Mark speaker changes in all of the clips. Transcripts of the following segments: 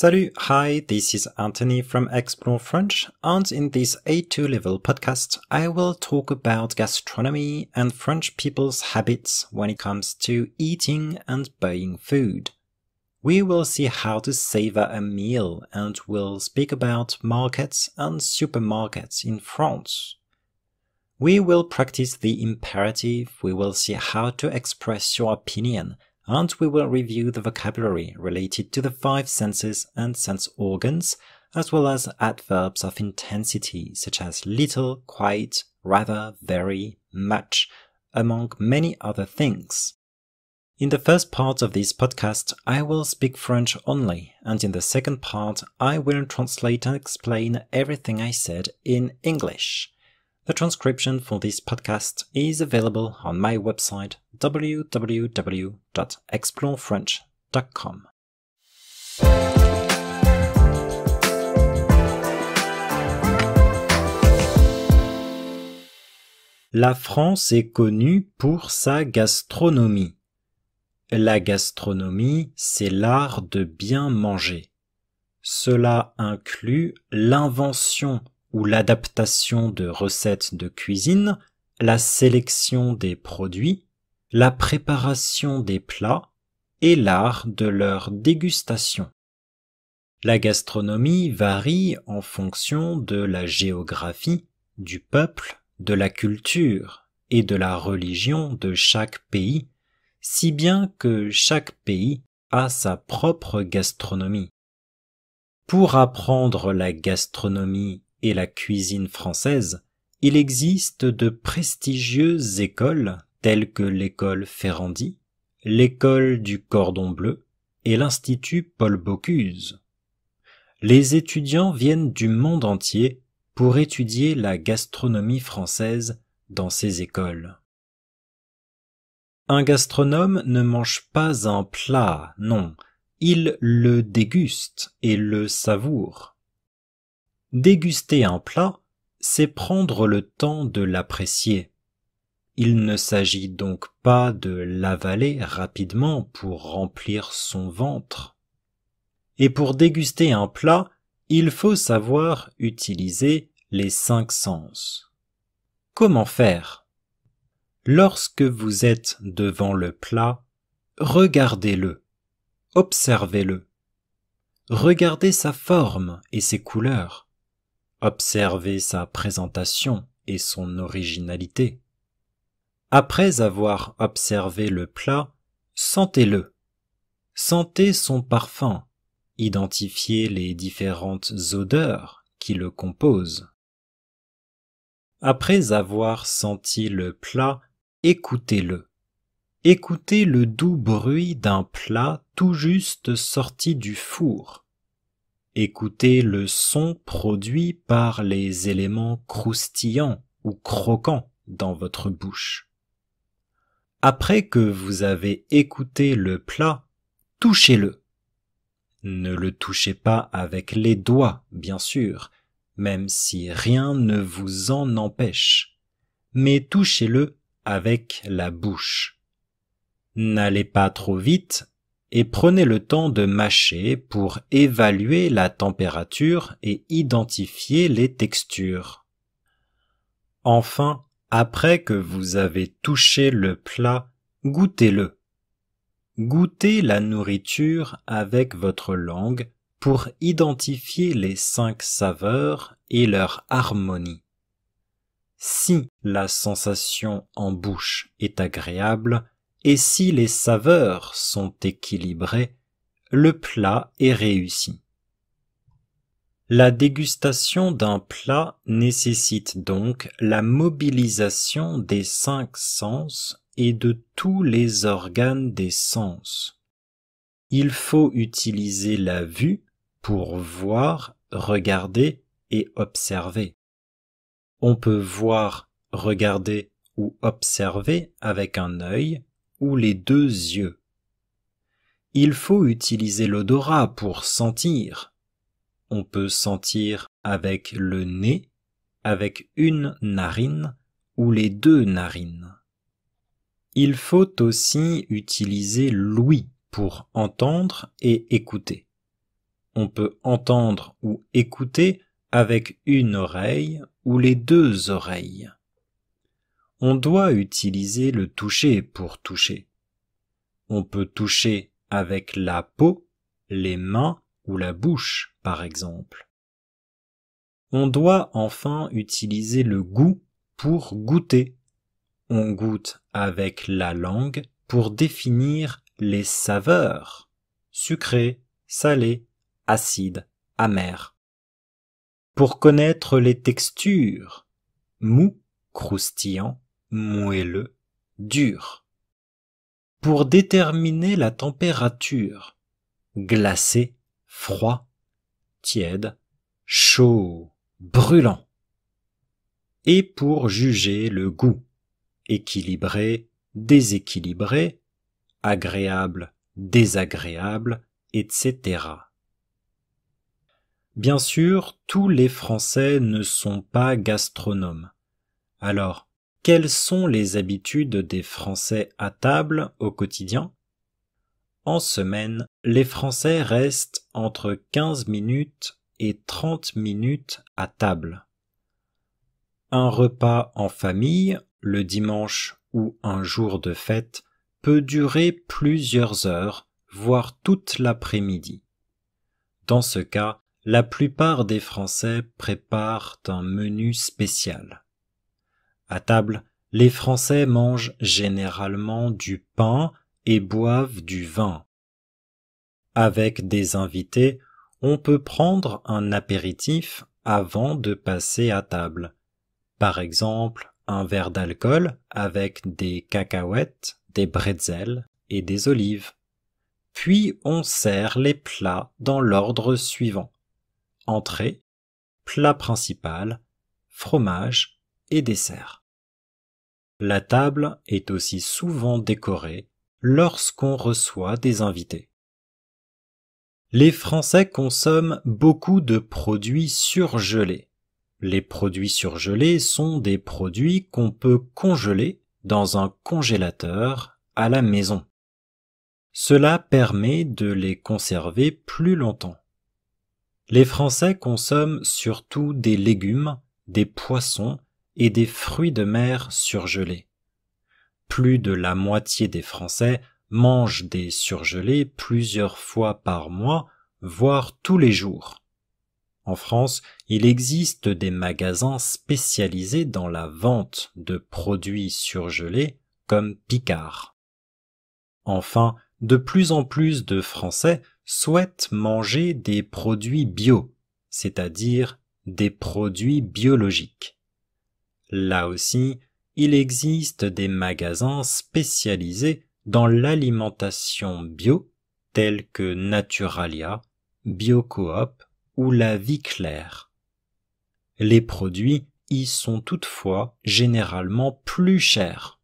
Speaker 1: Salut, hi, this is Anthony from Explore French, and in this A2 level podcast, I will talk about gastronomy and French people's habits when it comes to eating and buying food. We will see how to savor a meal and we'll speak about markets and supermarkets in France. We will practice the imperative, we will see how to express your opinion, and we will review the vocabulary related to the five senses and sense organs, as well as adverbs of intensity such as little, quite, rather, very, much, among many other things. In the first part of this podcast, I will speak French only, and in the second part, I will translate and explain everything I said in English. The transcription for this podcast is available on my website www.explorefrench.com. La France est connue pour sa gastronomie. La gastronomie, c'est l'art de bien manger. Cela inclut l'invention ou l'adaptation de recettes de cuisine, la sélection des produits, la préparation des plats et l'art de leur dégustation. La gastronomie varie en fonction de la géographie, du peuple, de la culture et de la religion de chaque pays, si bien que chaque pays a sa propre gastronomie. Pour apprendre la gastronomie et la cuisine française, il existe de prestigieuses écoles telles que l'école Ferrandi, l'école du Cordon Bleu et l'Institut Paul Bocuse. Les étudiants viennent du monde entier pour étudier la gastronomie française dans ces écoles. Un gastronome ne mange pas un plat, non, il le déguste et le savoure. Déguster un plat, c'est prendre le temps de l'apprécier. Il ne s'agit donc pas de l'avaler rapidement pour remplir son ventre. Et pour déguster un plat, il faut savoir utiliser les cinq sens. Comment faire? Lorsque vous êtes devant le plat, regardez-le, observez-le. Regardez sa forme et ses couleurs. Observez sa présentation et son originalité. Après avoir observé le plat, sentez-le. Sentez son parfum, identifiez les différentes odeurs qui le composent. Après avoir senti le plat, écoutez-le. Écoutez le doux bruit d'un plat tout juste sorti du four. Écoutez le son produit par les éléments croustillants ou croquants dans votre bouche. Après que vous avez écouté le plat, touchez-le. Ne le touchez pas avec les doigts, bien sûr, même si rien ne vous en empêche, mais touchez-le avec la bouche. N'allez pas trop vite et prenez le temps de mâcher pour évaluer la température et identifier les textures. Enfin, après que vous avez touché le plat, goûtez-le. Goûtez la nourriture avec votre langue pour identifier les cinq saveurs et leur harmonie. Si la sensation en bouche est agréable, et si les saveurs sont équilibrées, le plat est réussi. La dégustation d'un plat nécessite donc la mobilisation des cinq sens et de tous les organes des sens. Il faut utiliser la vue pour voir, regarder et observer. On peut voir, regarder ou observer avec un œil, les deux yeux. Il faut utiliser l'odorat pour sentir. On peut sentir avec le nez, avec une narine ou les deux narines. Il faut aussi utiliser l'ouïe pour entendre et écouter. on peut entendre ou écouter avec une oreille ou les deux oreilles. On doit utiliser le toucher pour toucher. On peut toucher avec la peau, les mains ou la bouche, par exemple. On doit enfin utiliser le goût pour goûter. On goûte avec la langue pour définir les saveurs sucrées, salées, acides, amères. Pour connaître les textures mou, croustillant, moelleux, dur. Pour déterminer la température glacé, froid, tiède, chaud, brûlant. Et pour juger le goût équilibré, déséquilibré, agréable, désagréable, etc. Bien sûr, tous les Français ne sont pas gastronomes. Alors, quelles sont les habitudes des Français à table au quotidien? En semaine, les Français restent entre 15 minutes et 30 minutes à table. Un repas en famille, le dimanche ou un jour de fête, peut durer plusieurs heures, voire toute l'après-midi. Dans ce cas, la plupart des Français préparent un menu spécial. À table, les Français mangent généralement du pain et boivent du vin. Avec des invités, on peut prendre un apéritif avant de passer à table. Par exemple, un verre d'alcool avec des cacahuètes, des bretzels et des olives. Puis on sert les plats dans l'ordre suivant. Entrée, plat principal, fromage et dessert. La table est aussi souvent décorée lorsqu'on reçoit des invités. Les Français consomment beaucoup de produits surgelés. Les produits surgelés sont des produits qu'on peut congeler dans un congélateur à la maison. Cela permet de les conserver plus longtemps. Les Français consomment surtout des légumes, des poissons et des fruits de mer surgelés. Plus de la moitié des Français mangent des surgelés plusieurs fois par mois, voire tous les jours. En France, il existe des magasins spécialisés dans la vente de produits surgelés comme Picard. Enfin, de plus en plus de Français souhaitent manger des produits bio, c'est-à-dire des produits biologiques. Là aussi, il existe des magasins spécialisés dans l'alimentation bio tels que Naturalia, Biocoop ou La Vie Claire. Les produits y sont toutefois généralement plus chers.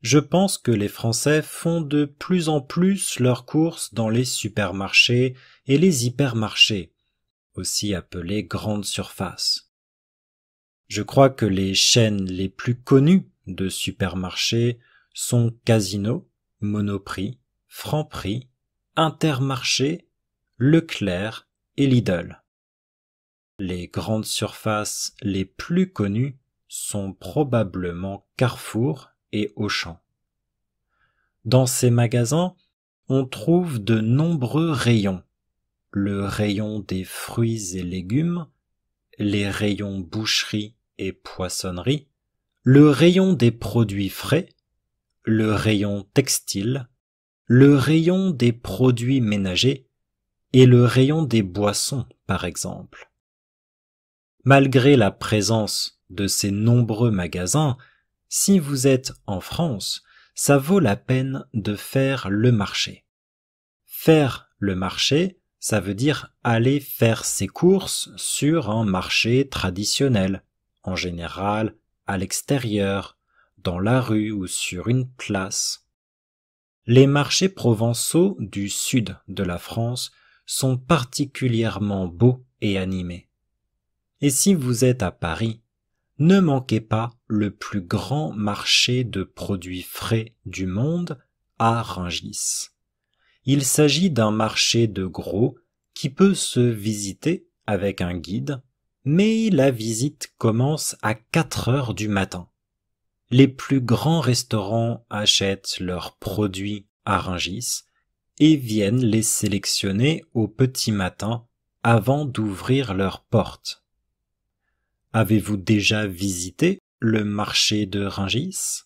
Speaker 1: Je pense que les Français font de plus en plus leurs courses dans les supermarchés et les hypermarchés, aussi appelés grandes surfaces. Je crois que les chaînes les plus connues de supermarchés sont Casino, Monoprix, Franprix, Intermarché, Leclerc et Lidl. Les grandes surfaces les plus connues sont probablement Carrefour et Auchan. Dans ces magasins, on trouve de nombreux rayons. Le rayon des fruits et légumes, les rayons boucherie et poissonnerie, le rayon des produits frais, le rayon textile, le rayon des produits ménagers et le rayon des boissons, par exemple. Malgré la présence de ces nombreux magasins, si vous êtes en France, ça vaut la peine de faire le marché. Faire le marché, ça veut dire aller faire ses courses sur un marché traditionnel, en général à l'extérieur, dans la rue ou sur une place. Les marchés provençaux du sud de la France sont particulièrement beaux et animés. Et si vous êtes à Paris, ne manquez pas le plus grand marché de produits frais du monde à Rungis. Il s'agit d'un marché de gros qui peut se visiter avec un guide, mais la visite commence à 4 heures du matin. Les plus grands restaurants achètent leurs produits à Rungis et viennent les sélectionner au petit matin avant d'ouvrir leurs portes. Avez-vous déjà visité le marché de Rungis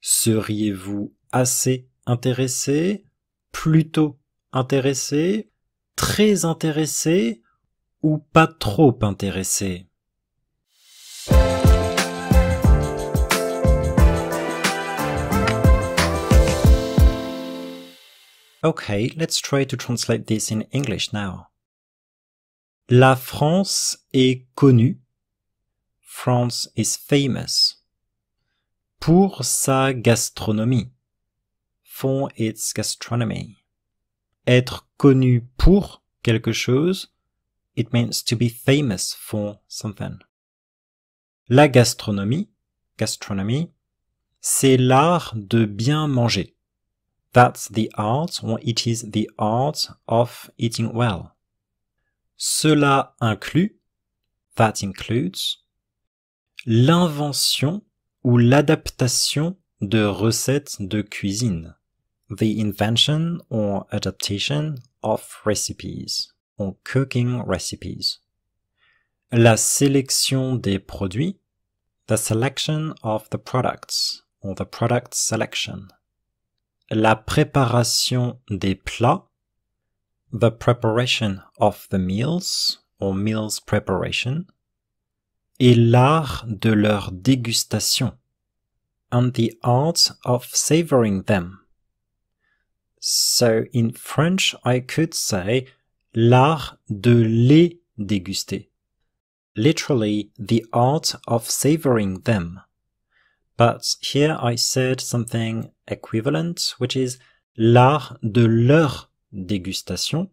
Speaker 1: Seriez-vous assez intéressé, plutôt intéressé, très intéressé? Ou pas trop intéressé Okay, let's try to translate this in English now. La France est connue. France is famous. Pour sa gastronomie. For its gastronomy. Être connu pour quelque chose. It means to be famous for something. La gastronomie, gastronomie, c'est l'art de bien manger. That's the art, or it is the art of eating well. Cela inclut, that includes, l'invention ou l'adaptation de recettes de cuisine. The invention or adaptation of recipes, or cooking recipes. La sélection des produits, the selection of the products, or the product selection la préparation des plats, the preparation of the meals or meals preparation, et l'art de leur dégustation, and the art of savoring them. So in French, I could say l'art de les déguster. Literally, the art of savoring them. But here I said something equivalent, which is l'art de leur dégustation,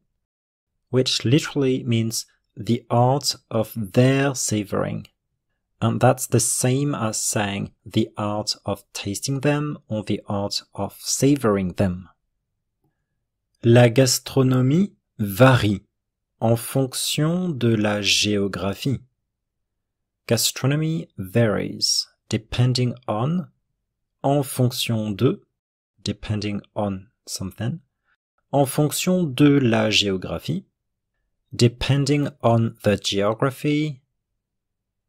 Speaker 1: which literally means the art of their savoring. And that's the same as saying the art of tasting them or the art of savoring them. La gastronomie varie en fonction de la géographie. Gastronomy varies depending on, en fonction de, depending on something, en fonction de la géographie, depending on the geography,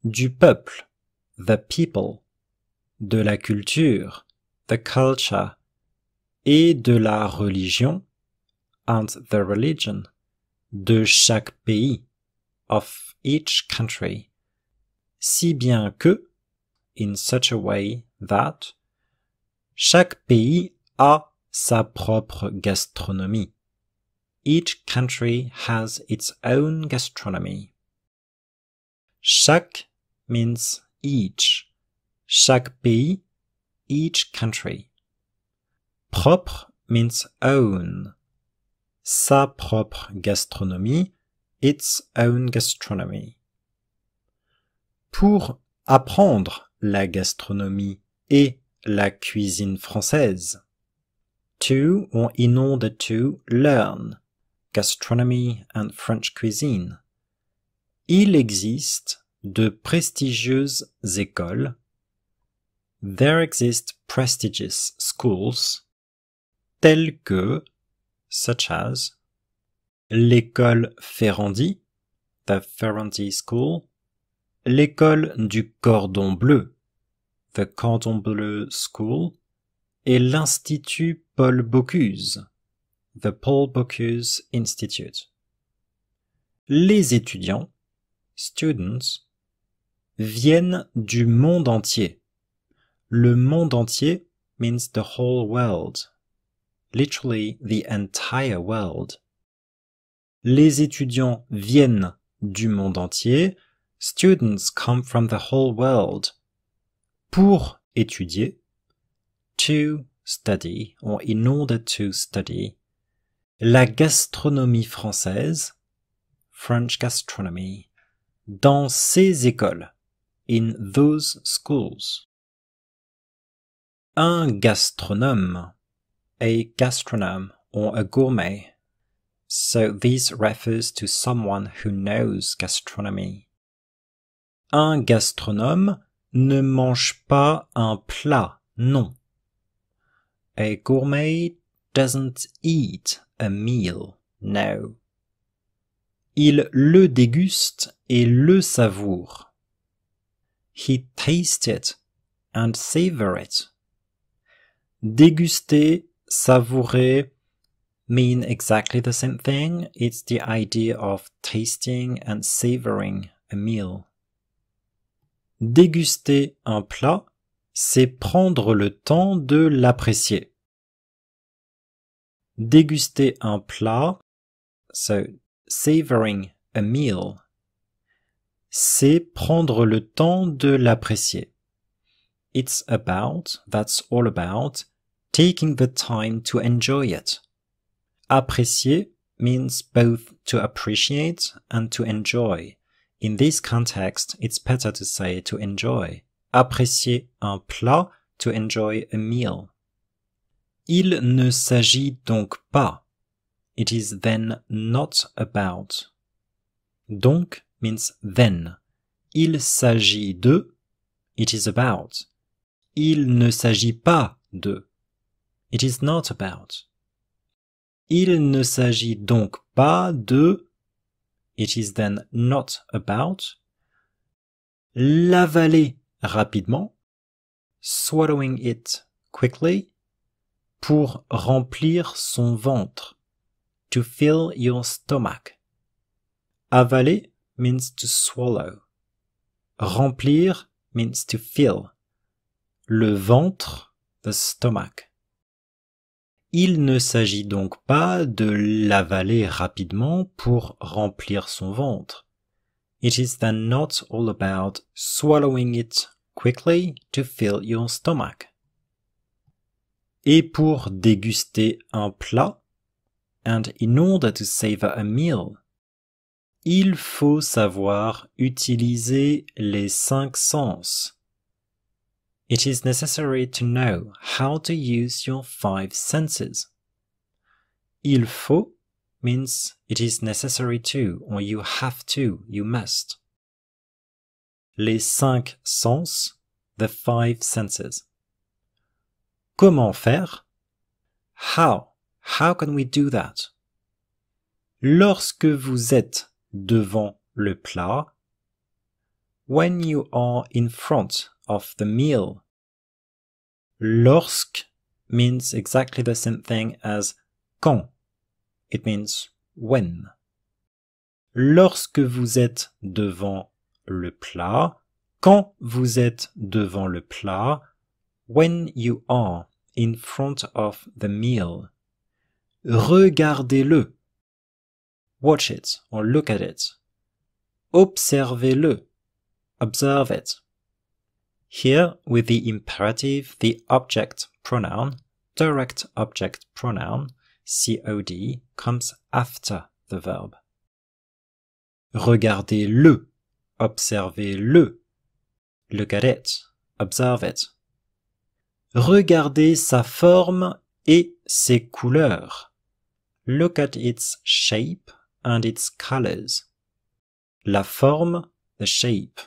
Speaker 1: du peuple, the people, de la culture, the culture, et de la religion, and the religion, de chaque pays, of each country, si bien que, in such a way that chaque pays a sa propre gastronomie. Each country has its own gastronomy. Chaque means each. Chaque pays, each country. Propre means own. Sa propre gastronomie, its own gastronomy. Pour apprendre la gastronomie et la cuisine française. To or in order to learn gastronomy and French cuisine. Il existe de prestigieuses écoles. There exist prestigious schools telles que, such as, l'école Ferrandi, the Ferrandi School, l'école du Cordon Bleu, the Cordon Bleu School, et l'Institut Paul Bocuse, the Paul Bocuse Institute. Les étudiants, students, viennent du monde entier. Le monde entier means the whole world, literally the entire world. Les étudiants viennent du monde entier Students come from the whole world. Pour étudier. To study or in order to study. La gastronomie française. French gastronomy. Dans ces écoles. In those schools. Un gastronome. A gastronome or a gourmet. so this refers to someone who knows gastronomy. Un gastronome ne mange pas un plat, non. A gourmet doesn't eat a meal, no. Il le déguste et le savoure. He tastes it and savor it. Déguster, savourer mean exactly the same thing. It's the idea of tasting and savoring a meal. Déguster un plat, c'est prendre le temps de l'apprécier. Déguster un plat, so savoring a meal, c'est prendre le temps de l'apprécier. It's about, that's all about, taking the time to enjoy it. Apprécier means both to appreciate and to enjoy. In this context, it's better to say to enjoy. Apprécier un plat, to enjoy a meal. Il ne s'agit donc pas. It is then not about. Donc means then. Il s'agit de. It is about. Il ne s'agit pas de. It is not about. Il ne s'agit donc pas de. It is then not about. L'avaler rapidement. Swallowing it quickly. Pour remplir son ventre. To fill your stomach. Avaler means to swallow. Remplir means to fill. Le ventre the stomach il ne s'agit donc pas de l'avaler rapidement pour remplir son ventre. It is then not all about swallowing it quickly to fill your stomach. Et pour déguster un plat, and in order to savor a meal, il faut savoir utiliser les cinq sens it is necessary to know how to use your five senses. Il faut means it is necessary to, or you have to, you must. Les cinq sens, the five senses. Comment faire? How? How can we do that? Lorsque vous êtes devant le plat, when you are in front of the meal. Lorsque means exactly the same thing as quand. It means when. Lorsque vous êtes devant le plat, quand vous êtes devant le plat, when you are in front of the meal. Regardez-le. Watch it or look at it. Observez-le. Observe it. Here, with the imperative, the object pronoun, direct object pronoun, COD, comes after the verb. Regardez-le, observez-le. Look at it, observe it. Regardez sa forme et ses couleurs. Look at its shape and its colors. La forme, the shape.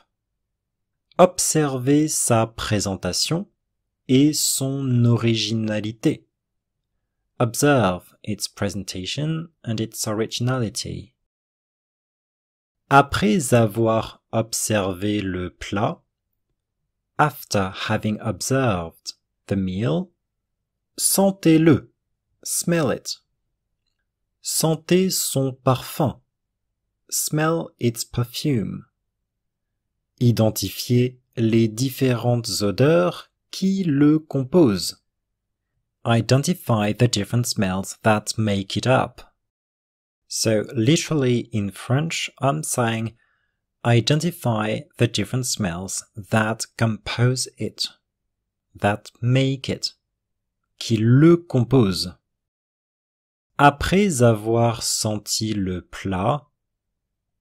Speaker 1: Observez sa présentation et son originalité. Observe its presentation and its originality. Après avoir observé le plat, after having observed the meal, sentez-le, smell it. Sentez son parfum, smell its perfume. Identifier les différentes odeurs qui le composent. Identify the different smells that make it up. So literally in French, I'm saying identify the different smells that compose it, that make it, qui le composent. Après avoir senti le plat,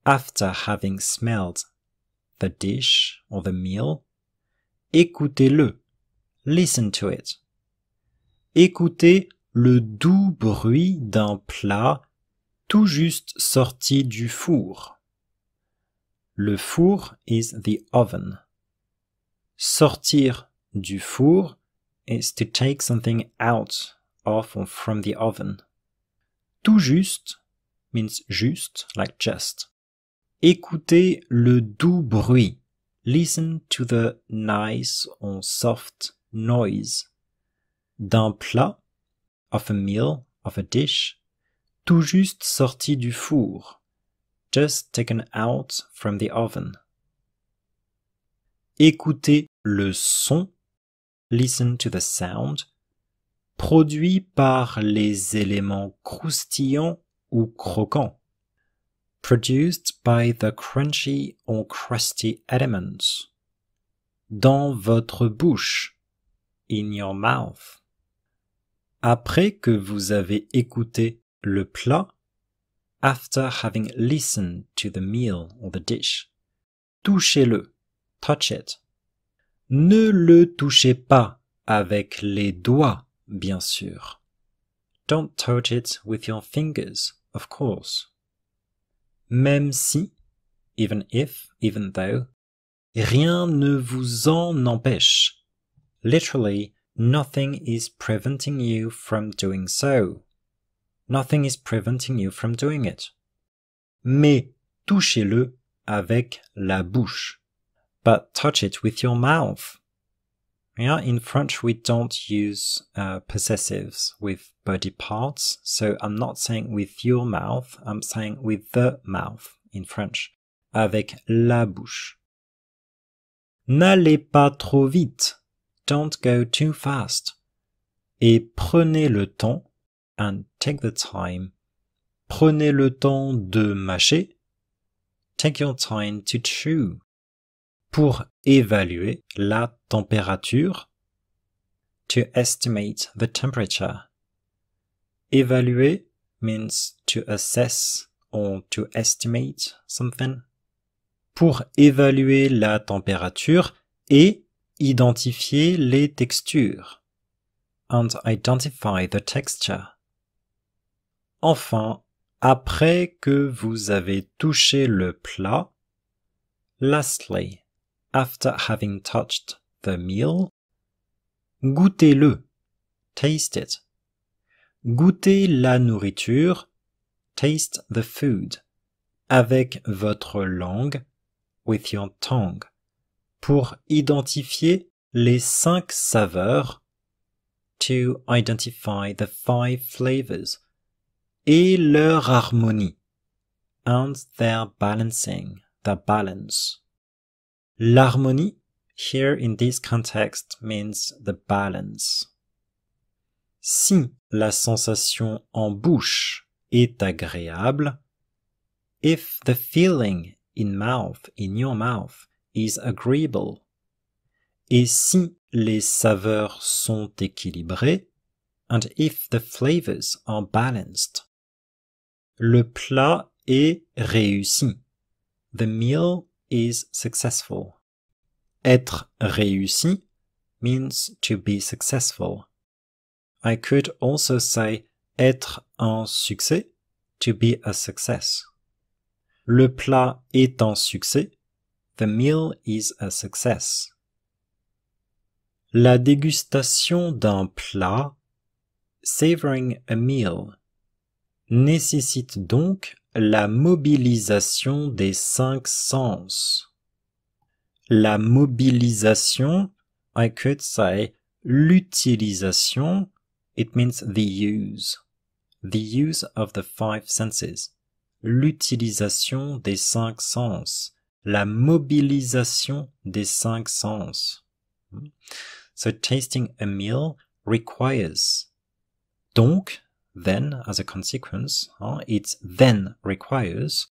Speaker 1: after having smelled the dish or the meal, écoutez-le. Listen to it. Écoutez le doux bruit d'un plat tout juste sorti du four. Le four is the oven. Sortir du four is to take something out of or from the oven. Tout juste means just, like just. Écoutez le doux bruit. Listen to the nice or soft noise. D'un plat, of a meal, of a dish, tout juste sorti du four, just taken out from the oven. Écoutez le son, listen to the sound, produit par les éléments croustillants ou croquants, produced by the crunchy or crusty elements, dans votre bouche, in your mouth. Après que vous avez écouté le plat, after having listened to the meal or the dish, touchez-le, touch it. Ne le touchez pas avec les doigts, bien sûr. Don't touch it with your fingers, of course. Même si, even if, even though, rien ne vous en empêche. Literally, nothing is preventing you from doing so. Nothing is preventing you from doing it. Mais touchez-le avec la bouche. But touch it with your mouth. Yeah, in French we don't use uh, possessives with body parts, so I'm not saying with your mouth, I'm saying with the mouth in French. Avec la bouche. N'allez pas trop vite. Don't go too fast. Et prenez le temps, and take the time. Prenez le temps de mâcher. Take your time to chew pour évaluer la température, to estimate the temperature. Évaluer means to assess or to estimate something. Pour évaluer la température et identifier les textures. And identify the texture. Enfin, après que vous avez touché le plat, lastly, after having touched the meal, goûtez-le, taste it. Goûtez la nourriture, taste the food, avec votre langue, with your tongue, pour identifier les cinq saveurs, to identify the five flavors, et leur harmonie, and their balancing, the balance. L'harmonie here in this context means the balance. Si la sensation en bouche est agréable, if the feeling in mouth, in your mouth, is agreeable, et si les saveurs sont équilibrées, and if the flavors are balanced, le plat est réussi. The meal is successful. Être réussi means to be successful. I could also say être un succès, to be a success. Le plat est un succès. The meal is a success. La dégustation d'un plat, savoring a meal, nécessite donc la mobilisation des cinq sens. La mobilisation, I could say l'utilisation, it means the use. The use of the five senses. L'utilisation des cinq sens. La mobilisation des cinq sens. So tasting a meal requires. Donc, then, as a consequence, hein, it then requires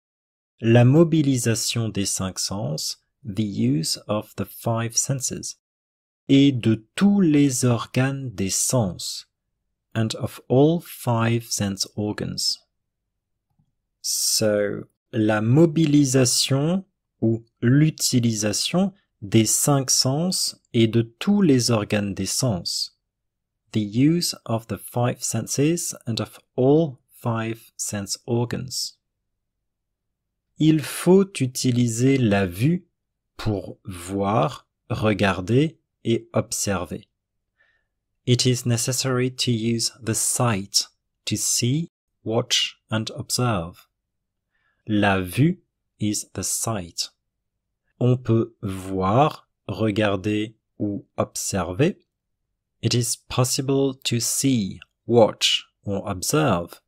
Speaker 1: la mobilisation des cinq sens, the use of the five senses, et de tous les organes des sens, and of all five sense organs. So, la mobilisation ou l'utilisation des cinq sens et de tous les organes des sens the use of the five senses and of all five sense organs. Il faut utiliser la vue pour voir, regarder et observer. It is necessary to use the sight to see, watch and observe. La vue is the sight. On peut voir, regarder ou observer. It is possible to see, watch or observe.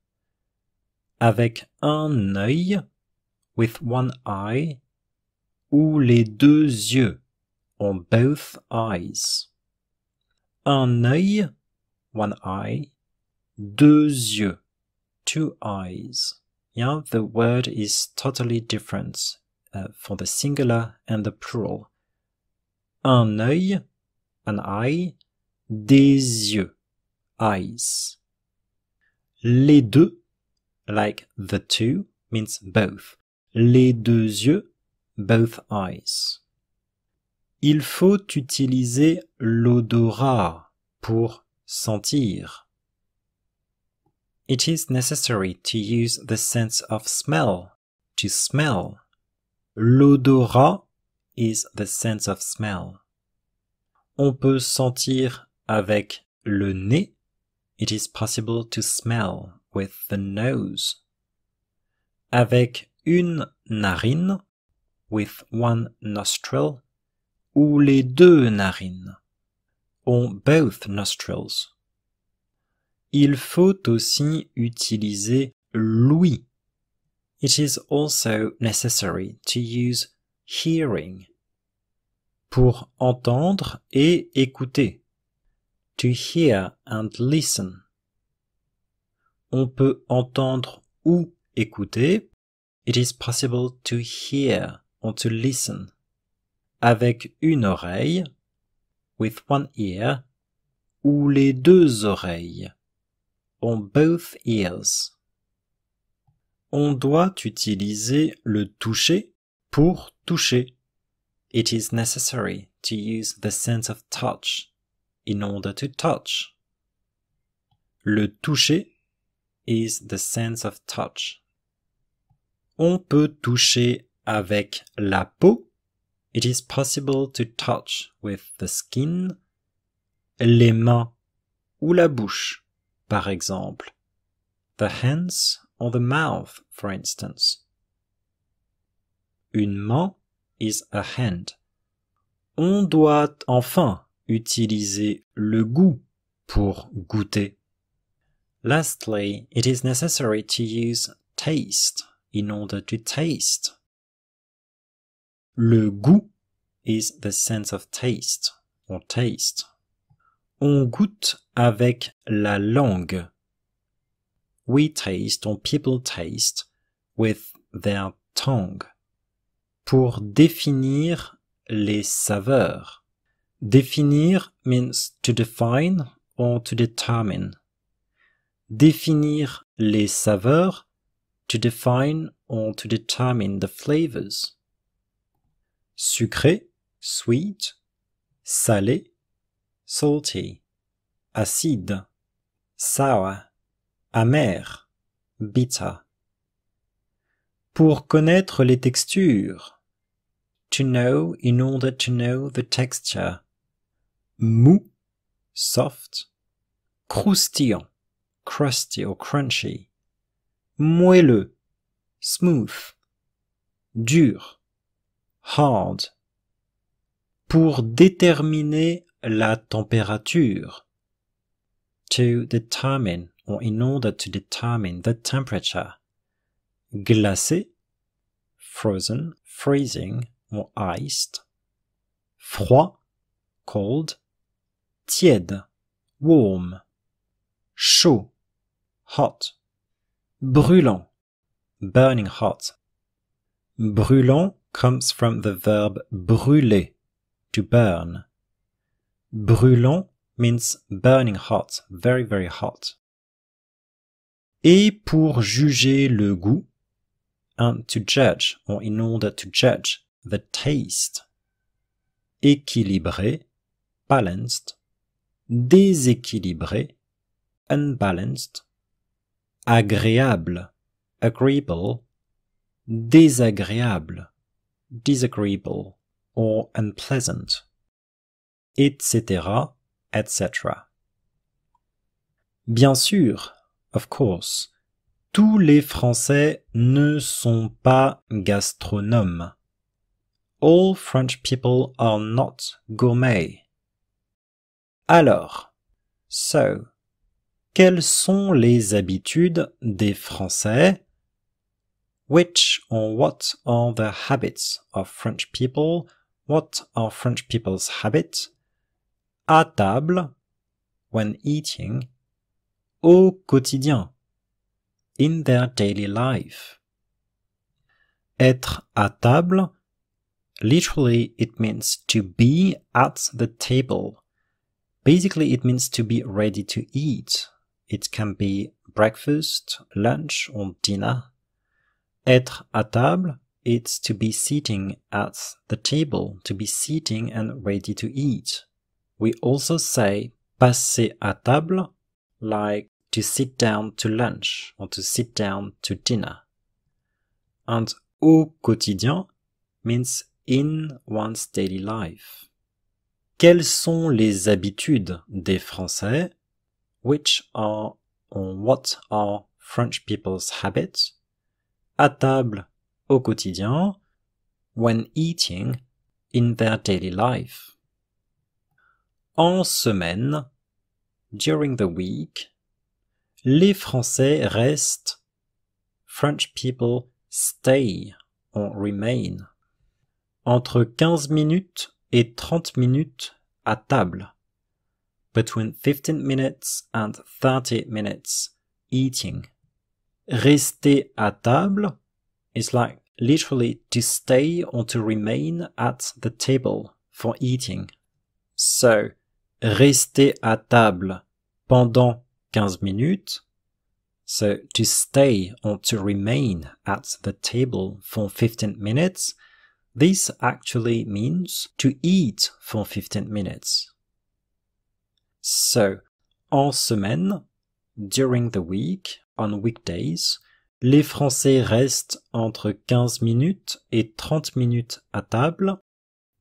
Speaker 1: Avec un œil, with one eye, ou les deux yeux, on both eyes. Un œil, one eye, deux yeux, two eyes. Yeah, the word is totally different uh, for the singular and the plural. Un œil, an eye, des yeux, eyes. Les deux, like the two, means both. Les deux yeux, both eyes. Il faut utiliser l'odorat pour sentir. It is necessary to use the sense of smell to smell. L'odorat is the sense of smell. On peut sentir avec le nez. It is possible to smell with the nose. Avec une narine, with one nostril, ou les deux narines, on both nostrils. Il faut aussi utiliser l'ouïe it is also necessary to use hearing pour entendre et écouter. To hear and listen. On peut entendre ou écouter. It is possible to hear or to listen. Avec une oreille, with one ear, ou les deux oreilles, on both ears on doit utiliser le toucher pour toucher. It is necessary to use the sense of touch in order to touch. Le toucher is the sense of touch. On peut toucher avec la peau. It is possible to touch with the skin, les mains ou la bouche, par exemple. The hands or the mouth, for instance. Une main is a hand. On doit enfin utiliser le goût pour goûter. Lastly, it is necessary to use taste in order to taste. Le goût is the sense of taste or taste. On goûte avec la langue we taste or people taste with their tongue. Pour définir les saveurs. Définir means to define or to determine. Définir les saveurs, to define or to determine the flavors. Sucré, sweet. Salé, salty. Acide, sour amer, bitter. Pour connaître les textures. To know in order to know the texture. Mou, soft. Croustillant, crusty or crunchy. Moelleux, smooth. Dur, hard. Pour déterminer la température. To determine or in order to determine the temperature. Glacé, frozen, freezing or iced. Froid, cold. Tiède, warm. Chaud, hot. Brûlant, burning hot. Brûlant comes from the verb brûler, to burn. Brûlant means burning hot, very, very hot. et pour juger le goût, and to judge or in order to judge the taste. Équilibré, balanced, déséquilibré, unbalanced, agréable, agreeable, désagréable, disagreeable, or unpleasant, etc., etc. Bien sûr, of course, tous les Français ne sont pas gastronomes. All French people are not gourmet. Alors, so, quelles sont les habitudes des Français? Which or what are the habits of French people? What are French people's habits? À table, when eating, au quotidien, in their daily life. Être à table, literally it means to be at the table. Basically it means to be ready to eat. It can be breakfast, lunch or dinner. Être à table, it's to be sitting at the table, to be sitting and ready to eat. We also say passer à table like to sit down to lunch or to sit down to dinner. And au quotidien means in one's daily life. Quelles sont les habitudes des Français? Which are or what are French people's habits? À table au quotidien, when eating in their daily life. En semaine, during the week, les Français restent, French people stay or remain, entre 15 minutes et 30 minutes à table, between 15 minutes and 30 minutes eating. Rester à table is like literally to stay or to remain at the table for eating. So, rester à table pendant 15 minutes. So to stay or to remain at the table for 15 minutes, this actually means to eat for 15 minutes. So, en semaine, during the week, on weekdays, les Français restent entre 15 minutes et 30 minutes à table.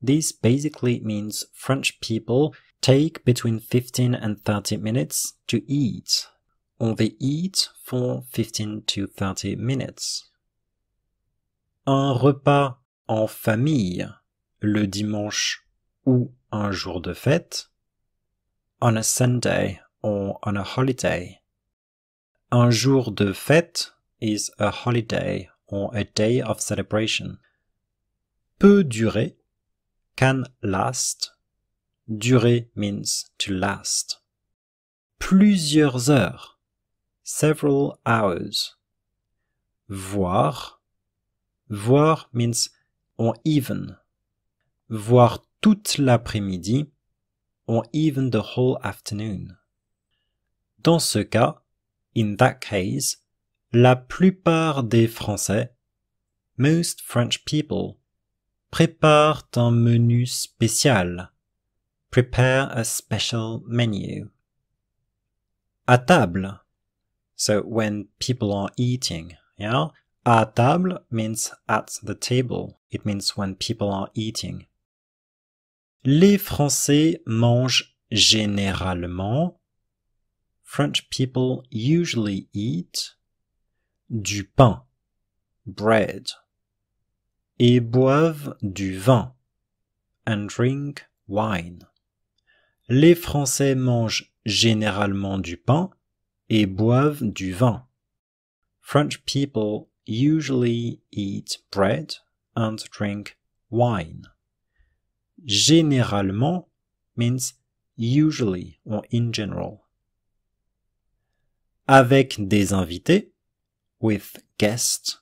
Speaker 1: This basically means French people take between 15 and 30 minutes to eat, or they eat for 15 to 30 minutes. Un repas en famille le dimanche ou un jour de fête, on a Sunday or on a holiday. Un jour de fête is a holiday or a day of celebration. Peut durer, can last, Durer means to last. Plusieurs heures. Several hours. Voir. Voir means or even. Voir toute l'après-midi or even the whole afternoon. Dans ce cas, in that case, la plupart des Français, most French people, préparent un menu spécial prepare a special menu. À table. So when people are eating, yeah? À table means at the table. It means when people are eating. Les Français mangent généralement. French people usually eat du pain, bread, et boivent du vin, and drink wine. Les Français mangent généralement du pain et boivent du vin. French people usually eat bread and drink wine. Généralement means usually or in general. Avec des invités, with guests,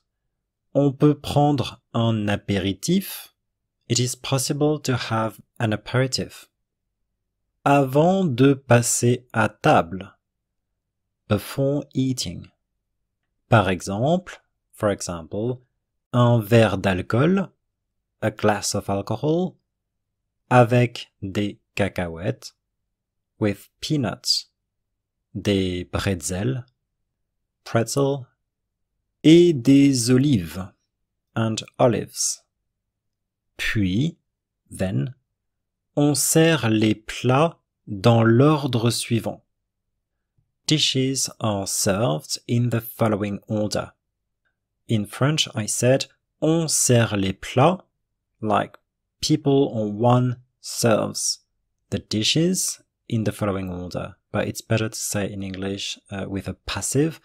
Speaker 1: on peut prendre un apéritif. It is possible to have an aperitif avant de passer à table. Before eating. Par exemple, for example, un verre d'alcool, a glass of alcohol, avec des cacahuètes, with peanuts, des bretzels, pretzel, et des olives, and olives. Puis, then, on sert les plats dans l'ordre suivant. Dishes are served in the following order. In French, I said, on sert les plats, like people on one serves the dishes in the following order, but it's better to say in English uh, with a passive.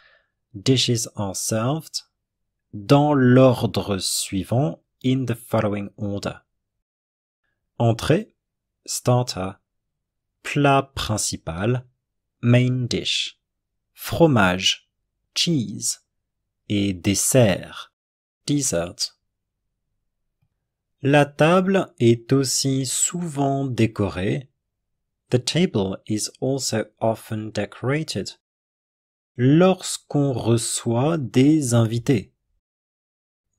Speaker 1: Dishes are served dans l'ordre suivant in the following order. Entrée, starter, plat principal, main dish, fromage, cheese, et dessert, dessert. La table est aussi souvent décorée. The table is also often decorated. Lorsqu'on reçoit des invités.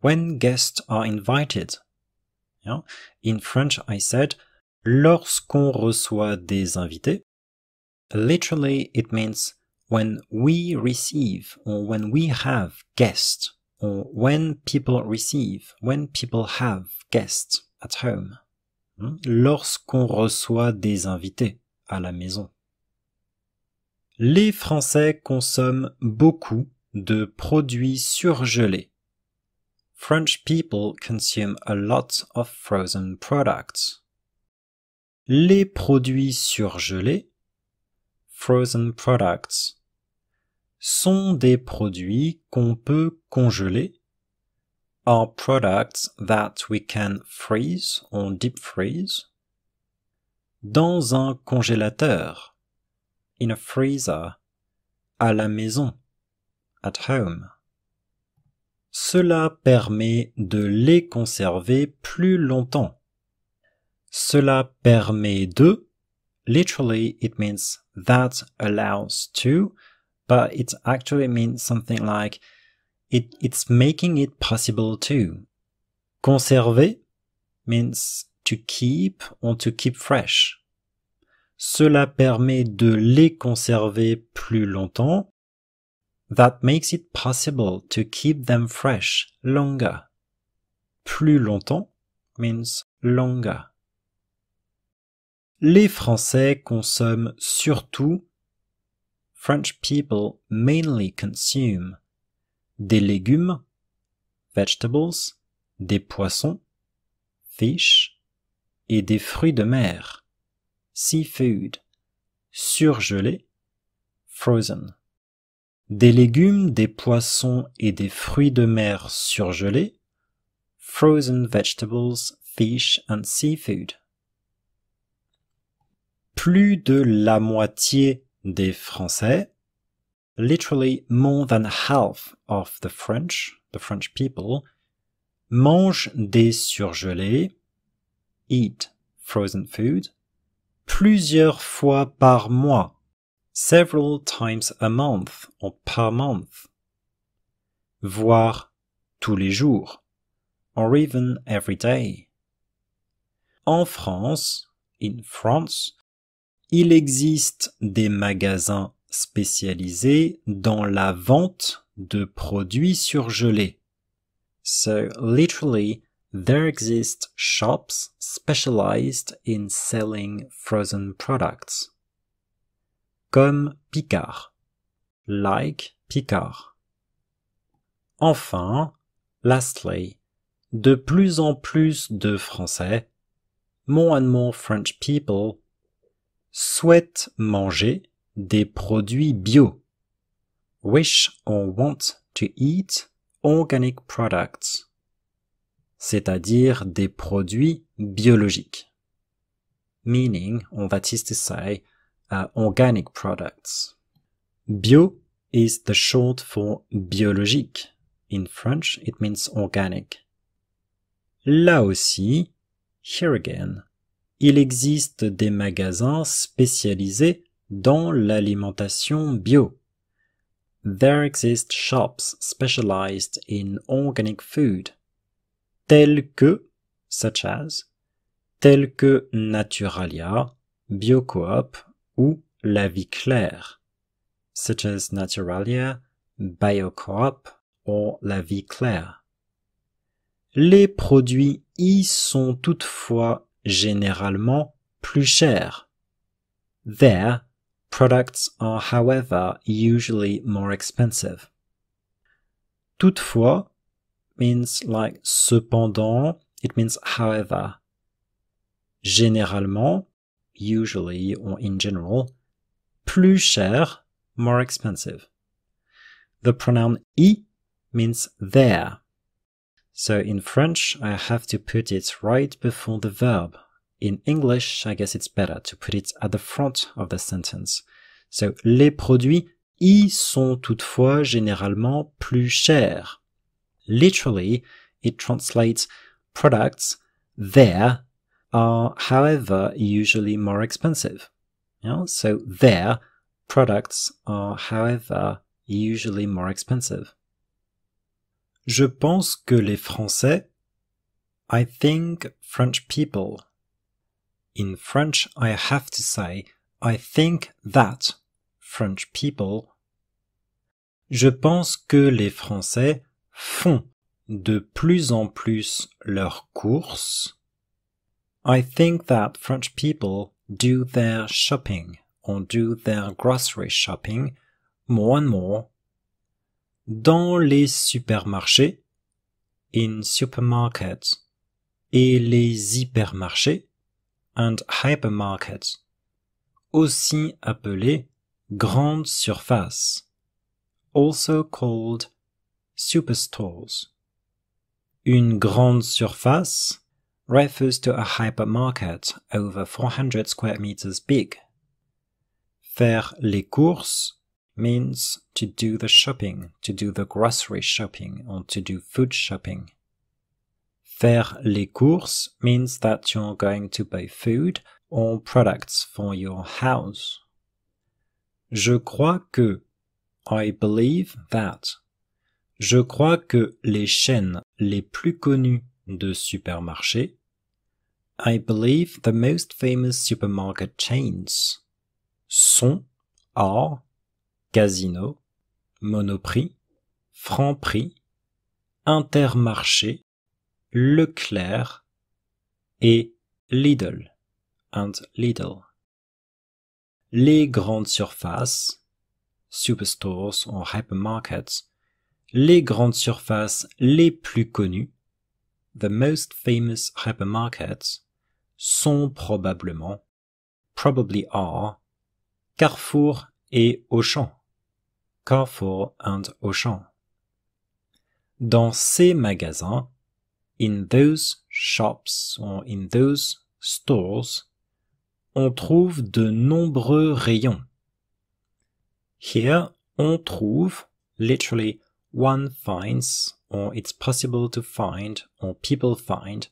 Speaker 1: When guests are invited. In French, I said, lorsqu'on reçoit des invités. Literally, it means when we receive or when we have guests or when people receive, when people have guests at home. Hmm? Lorsqu'on reçoit des invités à la maison. Les Français consomment beaucoup de produits surgelés. French people consume a lot of frozen products. Les produits surgelés, frozen products, sont des produits qu'on peut congeler, are products that we can freeze or deep freeze, dans un congélateur, in a freezer, à la maison, at home. Cela permet de les conserver plus longtemps. Cela permet de, literally it means that allows to, but it actually means something like it, it's making it possible to. Conserver means to keep or to keep fresh. Cela permet de les conserver plus longtemps that makes it possible to keep them fresh longer. Plus longtemps means longer. Les Français consomment surtout French people mainly consume des légumes, vegetables, des poissons, fish, et des fruits de mer, seafood, surgelés, frozen des légumes, des poissons et des fruits de mer surgelés, frozen vegetables, fish and seafood. Plus de la moitié des Français, literally more than half of the French, the French people, mangent des surgelés, eat frozen food, plusieurs fois par mois several times a month or per month, voire tous les jours, or even every day. En France, in France, il existe des magasins spécialisés dans la vente de produits surgelés. So literally, there exist shops specialized in selling frozen products comme Picard, like Picard. Enfin, lastly, de plus en plus de Français, more and more French people, souhaitent manger des produits bio, wish or want to eat organic products, c'est-à-dire des produits biologiques. Meaning, on va to say, uh, organic products. Bio is the short for biologique. In French, it means organic. Là aussi, here again, il existe des magasins spécialisés dans l'alimentation bio. There exist shops specialized in organic food, tels que, such as, tels que Naturalia, BioCoop ou La Vie Claire, such as Naturalia, Biocoop ou La Vie Claire. Les produits y sont toutefois généralement plus cher. There, products are however usually more expensive. Toutefois means like cependant, it means however. Généralement, usually or in general, plus cher, more expensive. The pronoun y means there. So in French, I have to put it right before the verb. In English, I guess it's better to put it at the front of the sentence. So, les produits y sont toutefois généralement plus chers. Literally, it translates products there are, however, usually more expensive. Yeah? So there products are, however, usually more expensive. Je pense que les Français, I think French people. In French, I have to say, I think that French people. Je pense que les Français font de plus en plus leurs courses. I think that French people do their shopping or do their grocery shopping more and more dans les supermarchés, in supermarkets, et les hypermarchés, and hypermarkets, aussi appelés grandes surfaces, also called superstores. Une grande surface refers to a hypermarket over 400 square meters big. Faire les courses means to do the shopping, to do the grocery shopping, or to do food shopping. Faire les courses means that you're going to buy food or products for your house. Je crois que, I believe that. Je crois que les chaînes les plus connues de supermarchés, I believe the most famous supermarket chains sont, are, Casino, Monoprix, Franprix, Intermarché, Leclerc et Lidl and Lidl. Les grandes surfaces, superstores ou hypermarkets, les grandes surfaces les plus connues, the most famous hypermarkets, sont probablement, probably are, Carrefour et Auchan. Carrefour and Auchan. Dans ces magasins, in those shops or in those stores, on trouve de nombreux rayons. Here, on trouve, literally, one finds, or it's possible to find, or people find.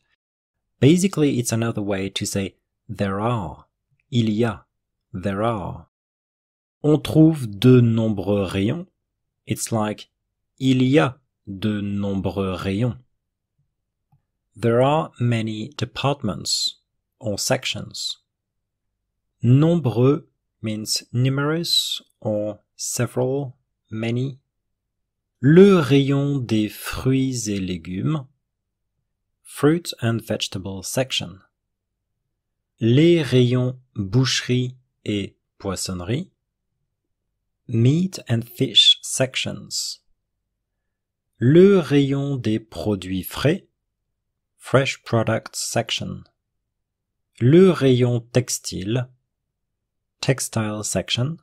Speaker 1: Basically, it's another way to say there are. Il y a. There are. On trouve de nombreux rayons. It's like il y a de nombreux rayons. There are many departments or sections. Nombreux means numerous or several, many. Le rayon des fruits et légumes. Fruit and vegetable section. Les rayons boucherie et poissonnerie meat and fish sections. Le rayon des produits frais, fresh products section. Le rayon textile, textile section.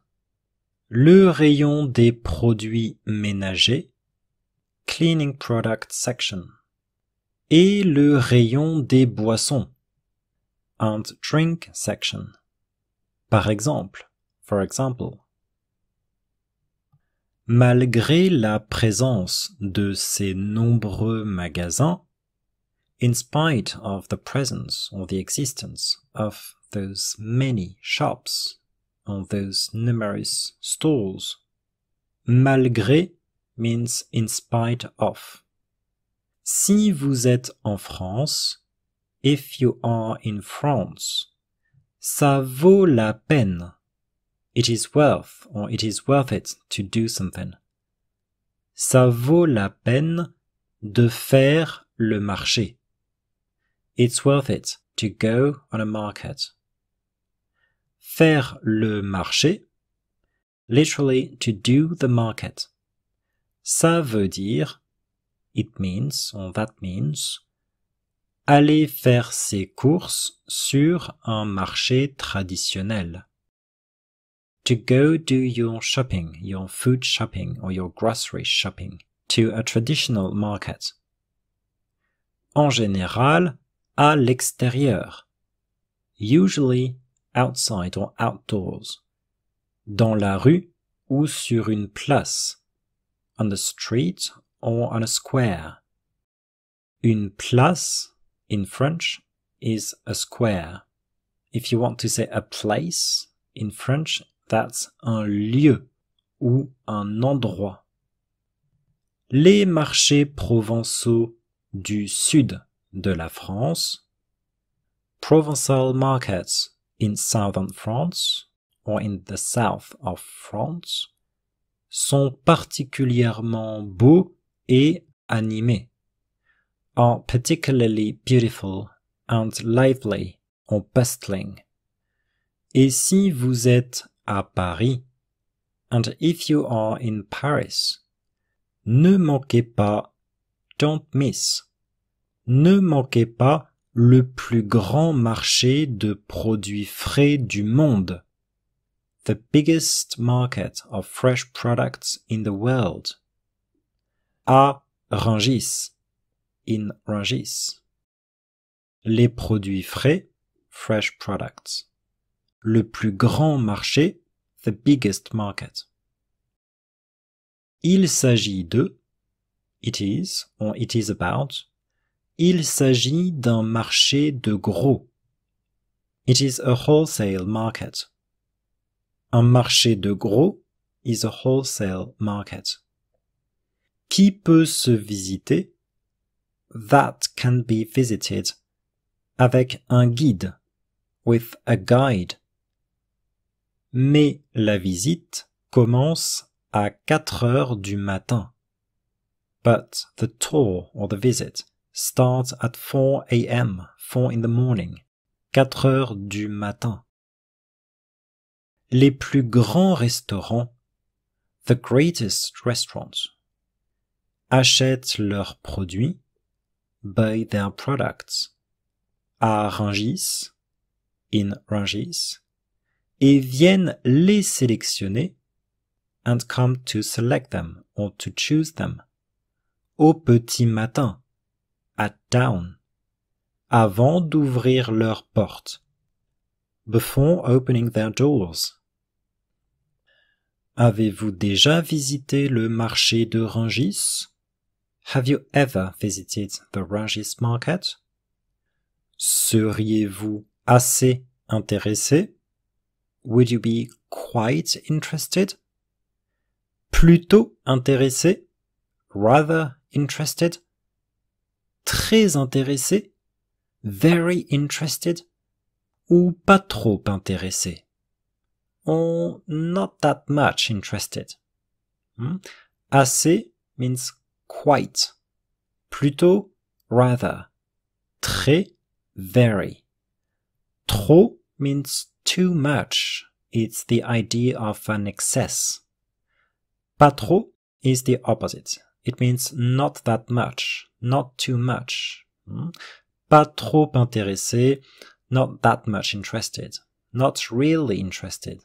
Speaker 1: Le rayon des produits ménagers, cleaning products section. Et le rayon des boissons, and drink section. Par exemple, for example. Malgré la présence de ces nombreux magasins, in spite of the presence or the existence of those many shops or those numerous stores, malgré means in spite of. Si vous êtes en France, if you are in France, ça vaut la peine it is worth or it is worth it to do something. ça vaut la peine de faire le marché. It's worth it to go on a market. Faire le marché, literally to do the market. Ça veut dire, it means, or that means, aller faire ses courses sur un marché traditionnel. To go do your shopping, your food shopping or your grocery shopping to a traditional market. En général, à l'extérieur. Usually outside or outdoors. Dans la rue ou sur une place. On the street or on a square. Une place, in French, is a square. If you want to say a place, in French, un lieu ou un endroit. Les marchés provençaux du sud de la France, Provençal markets in southern France or in the south of France, sont particulièrement beaux et animés, are particularly beautiful and lively or bustling. Et si vous êtes à Paris, and if you are in Paris, ne manquez pas, don't miss, ne manquez pas le plus grand marché de produits frais du monde, the biggest market of fresh products in the world, à Rungis, in Rungis. Les produits frais, fresh products. Le plus grand marché, the biggest market. Il s'agit de, it is, or it is about, il s'agit d'un marché de gros. It is a wholesale market. Un marché de gros is a wholesale market. Qui peut se visiter? That can be visited. Avec un guide. With a guide mais la visite commence à 4 heures du matin. But the tour or the visit starts at 4 a.m., 4 in the morning, 4 heures du matin. Les plus grands restaurants, the greatest restaurants, achètent leurs produits, buy their products, à Rungis, in Rungis, et viennent les sélectionner and come to select them or to choose them au petit matin at dawn avant d'ouvrir leurs portes before opening their doors Avez-vous déjà visité le marché de Rungis? Have you ever visited the Rungis market? Seriez-vous assez intéressé? Would you be quite interested? Plutôt intéressé? Rather interested? Très intéressé? Very interested? Ou pas trop intéressé? Or not that much interested? Hmm? Assez means quite. Plutôt rather. Très very. Trop means too much. It's the idea of an excess. Pas trop is the opposite. It means not that much, not too much. Hmm? Pas trop intéressé, not that much interested, not really interested.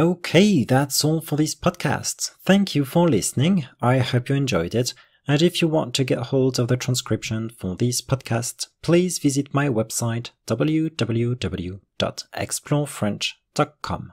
Speaker 1: Okay, that's all for this podcast. Thank you for listening. I hope you enjoyed it. And if you want to get hold of the transcription for this podcast, please visit my website www.explorefrench.com.